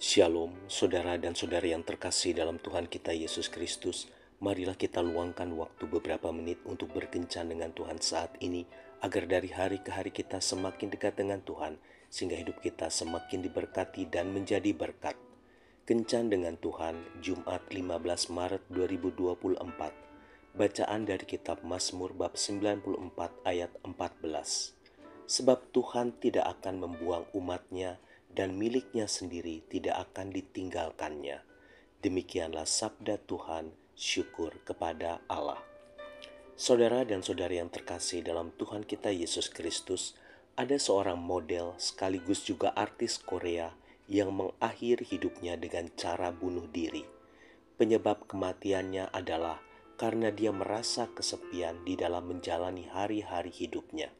Shalom, saudara dan saudari yang terkasih dalam Tuhan kita Yesus Kristus. Marilah kita luangkan waktu beberapa menit untuk berkencan dengan Tuhan saat ini, agar dari hari ke hari kita semakin dekat dengan Tuhan, sehingga hidup kita semakin diberkati dan menjadi berkat. Kencan dengan Tuhan, Jumat 15 Maret 2024. Bacaan dari kitab Mazmur bab 94 ayat 14. Sebab Tuhan tidak akan membuang umatnya, dan miliknya sendiri tidak akan ditinggalkannya. Demikianlah sabda Tuhan, syukur kepada Allah. Saudara dan saudari yang terkasih dalam Tuhan kita Yesus Kristus, ada seorang model sekaligus juga artis Korea yang mengakhiri hidupnya dengan cara bunuh diri. Penyebab kematiannya adalah karena dia merasa kesepian di dalam menjalani hari-hari hidupnya.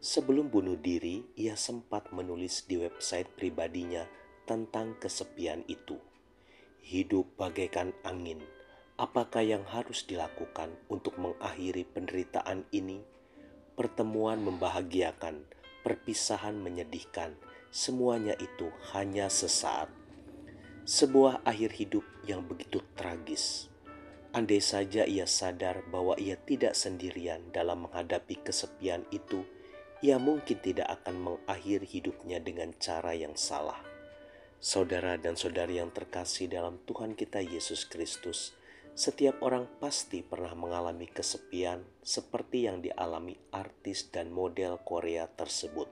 Sebelum bunuh diri, ia sempat menulis di website pribadinya tentang kesepian itu. Hidup bagaikan angin. Apakah yang harus dilakukan untuk mengakhiri penderitaan ini? Pertemuan membahagiakan, perpisahan menyedihkan, semuanya itu hanya sesaat. Sebuah akhir hidup yang begitu tragis. Andai saja ia sadar bahwa ia tidak sendirian dalam menghadapi kesepian itu, ia mungkin tidak akan mengakhiri hidupnya dengan cara yang salah. Saudara dan saudari yang terkasih dalam Tuhan kita Yesus Kristus, setiap orang pasti pernah mengalami kesepian seperti yang dialami artis dan model Korea tersebut.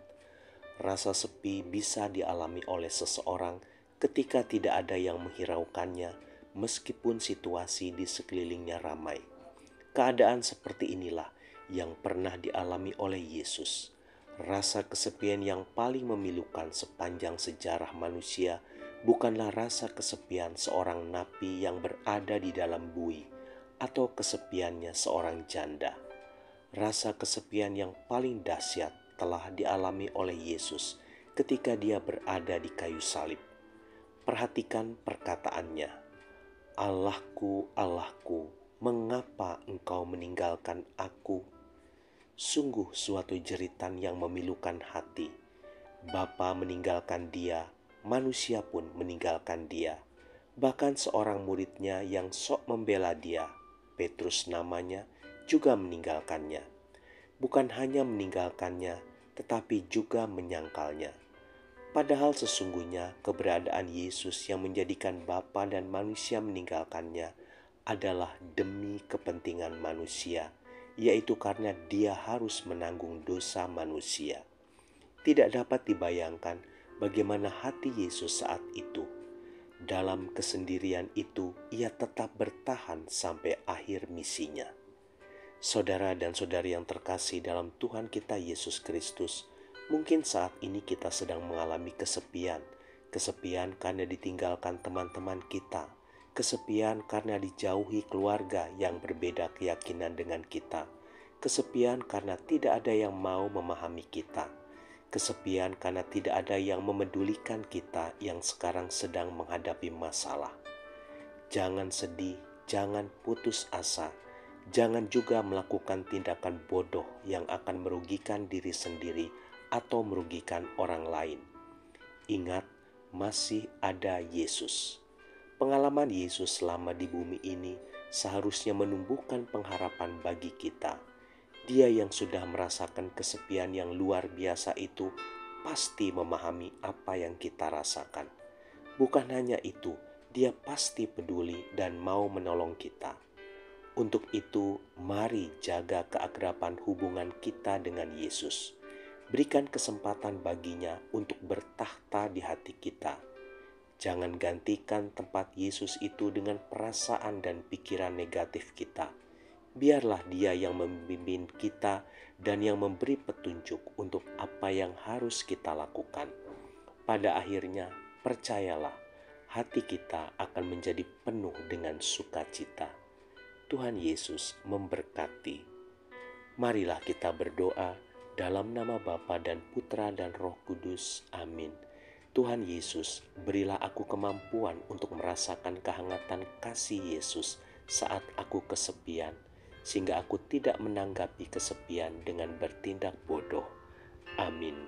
Rasa sepi bisa dialami oleh seseorang ketika tidak ada yang menghiraukannya, meskipun situasi di sekelilingnya ramai. Keadaan seperti inilah yang pernah dialami oleh Yesus Rasa kesepian yang paling memilukan sepanjang sejarah manusia bukanlah rasa kesepian seorang napi yang berada di dalam bui atau kesepiannya seorang janda. Rasa kesepian yang paling dahsyat telah dialami oleh Yesus ketika dia berada di kayu salib. Perhatikan perkataannya, Allahku, Allahku, mengapa engkau meninggalkan aku? Sungguh suatu jeritan yang memilukan hati. Bapa meninggalkan dia, manusia pun meninggalkan dia. Bahkan seorang muridnya yang sok membela dia, Petrus namanya, juga meninggalkannya. Bukan hanya meninggalkannya, tetapi juga menyangkalnya. Padahal sesungguhnya keberadaan Yesus yang menjadikan Bapa dan manusia meninggalkannya adalah demi kepentingan manusia yaitu karena dia harus menanggung dosa manusia. Tidak dapat dibayangkan bagaimana hati Yesus saat itu. Dalam kesendirian itu, ia tetap bertahan sampai akhir misinya. Saudara dan saudari yang terkasih dalam Tuhan kita Yesus Kristus, mungkin saat ini kita sedang mengalami kesepian, kesepian karena ditinggalkan teman-teman kita, kesepian karena dijauhi keluarga yang berbeda keyakinan dengan kita, kesepian karena tidak ada yang mau memahami kita, kesepian karena tidak ada yang memedulikan kita yang sekarang sedang menghadapi masalah. Jangan sedih, jangan putus asa, jangan juga melakukan tindakan bodoh yang akan merugikan diri sendiri atau merugikan orang lain. Ingat, masih ada Yesus. Pengalaman Yesus selama di bumi ini seharusnya menumbuhkan pengharapan bagi kita. Dia yang sudah merasakan kesepian yang luar biasa itu pasti memahami apa yang kita rasakan. Bukan hanya itu, dia pasti peduli dan mau menolong kita. Untuk itu, mari jaga keakraban hubungan kita dengan Yesus. Berikan kesempatan baginya untuk bertahta di hati kita Jangan gantikan tempat Yesus itu dengan perasaan dan pikiran negatif kita. Biarlah Dia yang membimbing kita dan yang memberi petunjuk untuk apa yang harus kita lakukan. Pada akhirnya, percayalah, hati kita akan menjadi penuh dengan sukacita. Tuhan Yesus memberkati. Marilah kita berdoa dalam nama Bapa dan Putra dan Roh Kudus. Amin. Tuhan Yesus, berilah aku kemampuan untuk merasakan kehangatan kasih Yesus saat aku kesepian, sehingga aku tidak menanggapi kesepian dengan bertindak bodoh. Amin.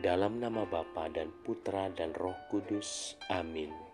Dalam nama Bapa dan Putra dan Roh Kudus. Amin.